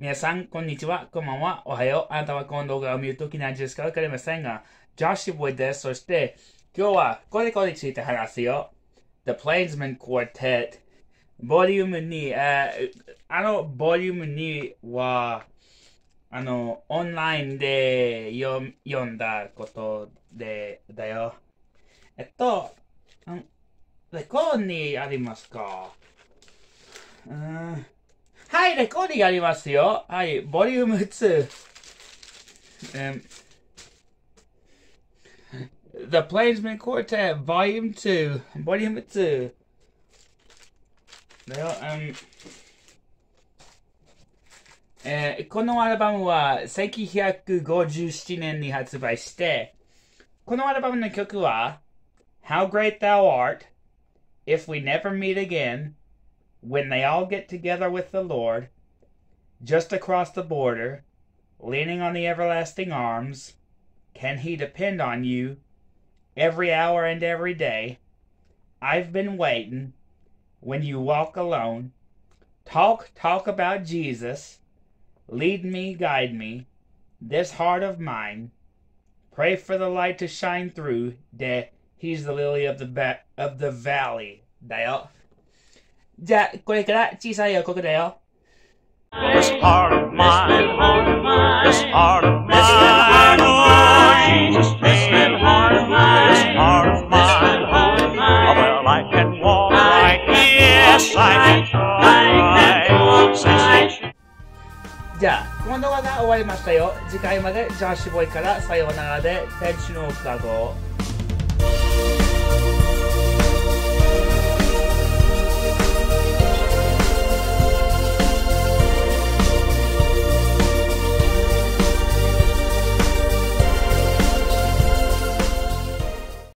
皆さん、こんにちは。こんばんは。おはよう。あなたはこの動画を見るとき何時ですか？わかりませんが、ジョシュボイです。そして、今日はこれこれについて話すよ。The Plainsman Quartet。ボリューム2、ああの、ボリューム2は、あの、オンラインで読読んだことで、だよ。えっと、レコードにありますか？うん、レコーディがありますよ。はい、ボリューム2。Um, The Plainsmen Quartet, Volume 2. Volume 2. Well, um, eh, えー、このアルバムは1957年に発売して、このアルバムの曲は、How Great Thou Art, If We Never Meet Again, when They All Get Together with the Lord, Just Across the Border, Leaning on the Everlasting Arms, Can He Depend on You, Every Hour and Every Day, I've Been Waiting, When You Walk Alone, Talk, Talk About Jesus, Lead Me, Guide Me, This Heart of Mine, Pray for the light to shine through, that He's the lily of the, ba- of the valley. だよ。じゃあ、これから小さい王国だよ。じゃ、この動画が終わりましたよ。次回までジャンシュボイからさようならで、天使のおかご。